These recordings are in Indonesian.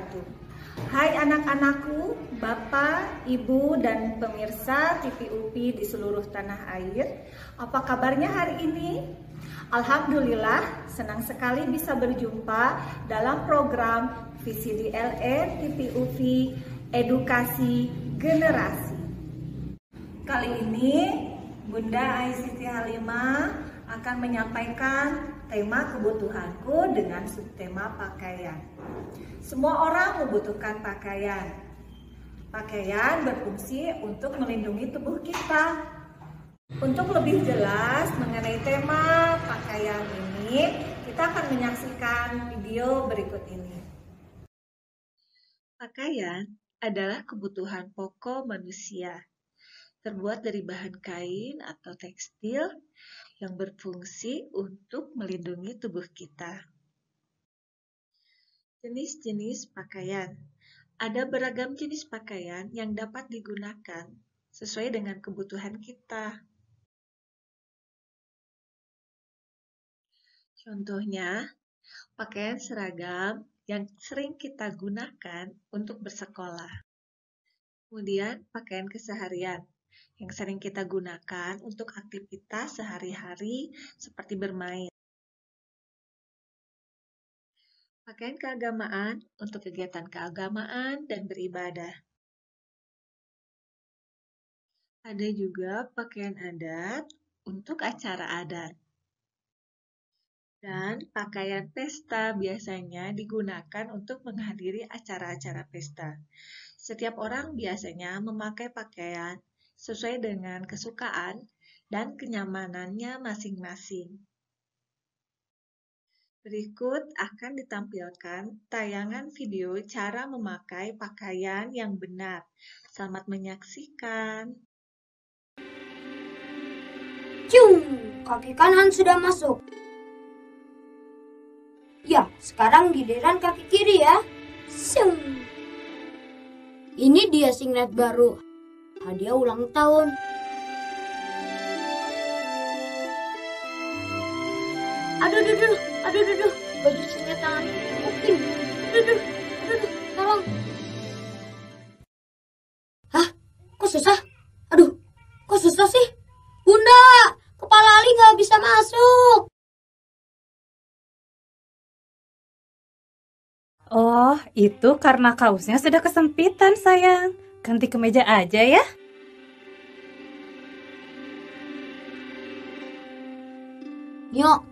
wabarakatuh. Hai anak-anakku, Bapak, Ibu, dan pemirsa TV UPI di seluruh tanah air. Apa kabarnya hari ini? Alhamdulillah, senang sekali bisa berjumpa dalam program VCDLE TV UPI Edukasi Generasi. Kali ini Bunda Aisyiti Halimah akan menyampaikan tema kebutuhanku dengan subtema pakaian. Semua orang membutuhkan pakaian. Pakaian berfungsi untuk melindungi tubuh kita. Untuk lebih jelas mengenai tema pakaian ini, kita akan menyaksikan video berikut ini. Pakaian adalah kebutuhan pokok manusia, terbuat dari bahan kain atau tekstil yang berfungsi untuk melindungi tubuh kita. Jenis-jenis pakaian ada beragam jenis pakaian yang dapat digunakan sesuai dengan kebutuhan kita. Contohnya, pakaian seragam yang sering kita gunakan untuk bersekolah. Kemudian, pakaian keseharian yang sering kita gunakan untuk aktivitas sehari-hari seperti bermain. Pakaian keagamaan untuk kegiatan keagamaan dan beribadah. Ada juga pakaian adat untuk acara adat. Dan pakaian pesta biasanya digunakan untuk menghadiri acara-acara pesta. Setiap orang biasanya memakai pakaian sesuai dengan kesukaan dan kenyamanannya masing-masing. Berikut akan ditampilkan tayangan video cara memakai pakaian yang benar. Selamat menyaksikan. Cung, kaki kanan sudah masuk. Ya, sekarang giliran kaki kiri ya. Sung. Ini dia singlet baru hadiah ulang tahun. Aduh, aduh, aduh, aduh, aduh, aduh. baju singkat tangan mungkin. Aduh, aduh, aduh, aduh, tolong. Hah? Kok susah? Aduh, kok susah sih? Bunda, kepala Ali nggak bisa masuk. Oh, itu karena kaosnya sudah kesempitan, sayang. Ganti ke meja aja ya. Mio.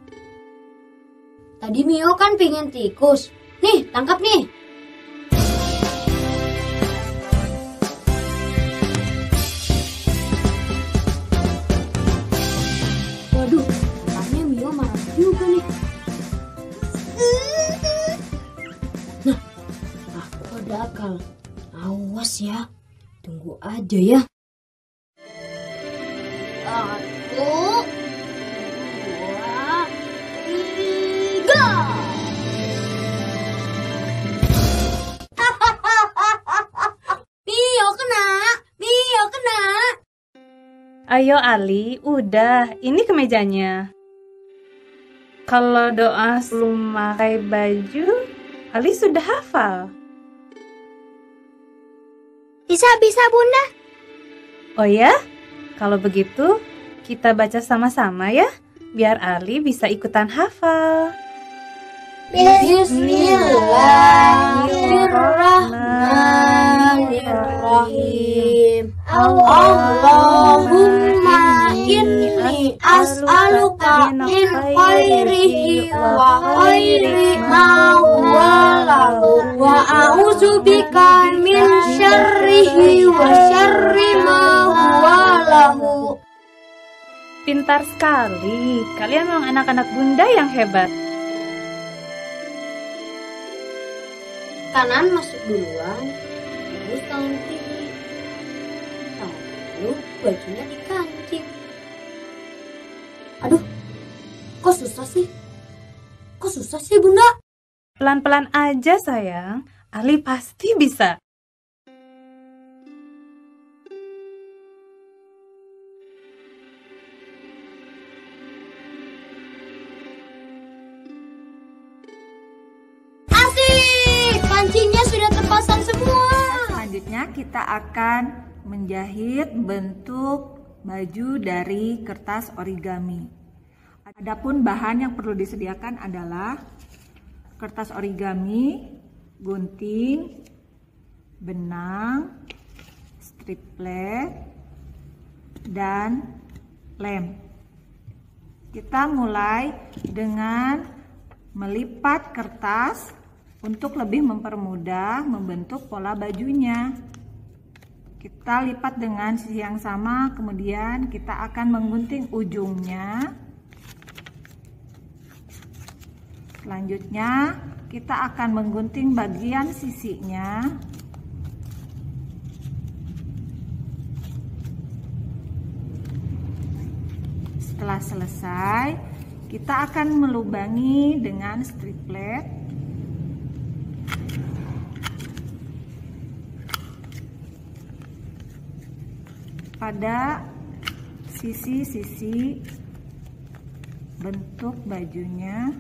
Tadi Mio kan pingin tikus. Nih, tangkap nih. Waduh, Mio marah juga nih. Nah, aku ada akal. Awas ya. Tunggu aja ya. Satu, dua, tiga. Mio kena, Mio kena. Ayo Ali, udah, ini kemejanya. Kalau doa sebelum memakai baju, Ali sudah hafal. Bisa, bisa Bunda. Oh ya? Kalau begitu, kita baca sama-sama ya, biar Ali bisa ikutan hafal. Bismillahirrahmanirrahim. Allahumma inni as'aluka min khairihi wa khairi ma huwa lahu wa a'udzubika min syarrihi wa syarri ma huwa lahu. Pintar sekali, kalian memang anak-anak bunda yang hebat. Kanan masuk duluan, terus tangan kiri. Lalu bajunya dikancing. Aduh, kok susah sih? Kok susah sih bunda? Pelan-pelan aja sayang, Ali pasti bisa. Asik, Selanjutnya kita akan menjahit bentuk baju dari kertas origami. Adapun bahan yang perlu disediakan adalah kertas origami, gunting, benang, strip plate, dan lem. Kita mulai dengan melipat kertas untuk lebih mempermudah membentuk pola bajunya. Kita lipat dengan sisi yang sama, kemudian kita akan menggunting ujungnya. Selanjutnya, kita akan menggunting bagian sisinya. Setelah selesai, kita akan melubangi dengan strip pada sisi-sisi bentuk bajunya.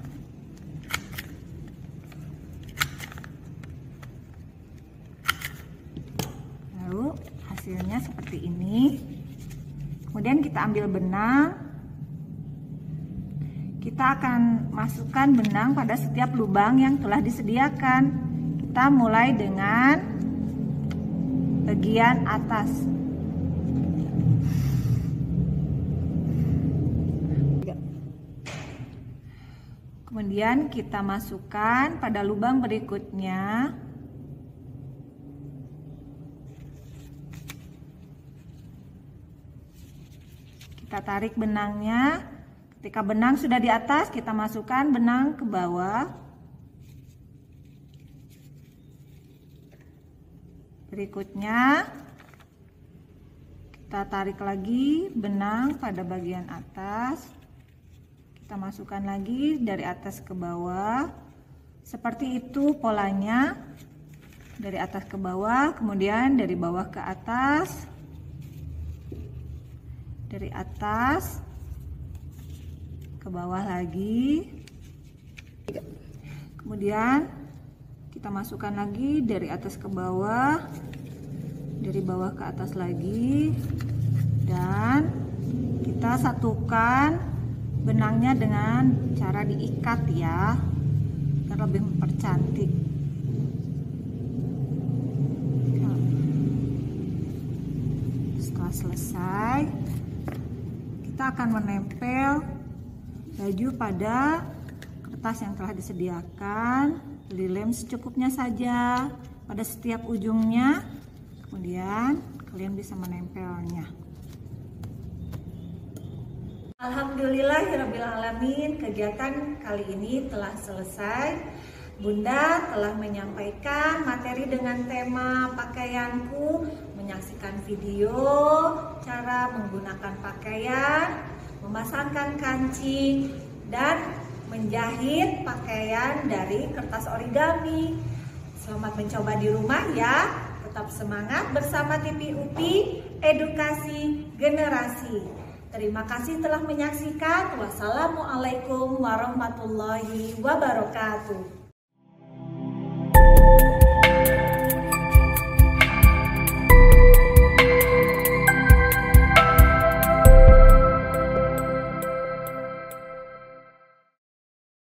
Lalu hasilnya seperti ini. Kemudian kita ambil benang. Kita akan masukkan benang pada setiap lubang yang telah disediakan. Kita mulai dengan bagian atas Kemudian kita masukkan pada lubang berikutnya. Kita tarik benangnya. Ketika benang sudah di atas, kita masukkan benang ke bawah. Berikutnya, kita tarik lagi benang pada bagian atas kita masukkan lagi dari atas ke bawah. Seperti itu polanya. Dari atas ke bawah kemudian dari bawah ke atas. Dari atas ke bawah lagi. Kemudian kita masukkan lagi dari atas ke bawah dari bawah ke atas lagi. Dan kita satukan benangnya dengan cara diikat ya agar lebih mempercantik. Setelah selesai kita akan menempel baju pada kertas yang telah disediakan lem secukupnya saja pada setiap ujungnya. Kemudian kalian bisa menempelnya Alhamdulillahirrahmanirrahim kegiatan kali ini telah selesai. Bunda telah menyampaikan materi dengan tema pakaianku menyaksikan video cara menggunakan pakaian memasangkan kancing dan menjahit pakaian dari kertas origami. Selamat mencoba di rumah ya. Tetap semangat bersama TV UPI edukasi generasi Terima kasih telah menyaksikan. Wassalamualaikum warahmatullahi wabarakatuh.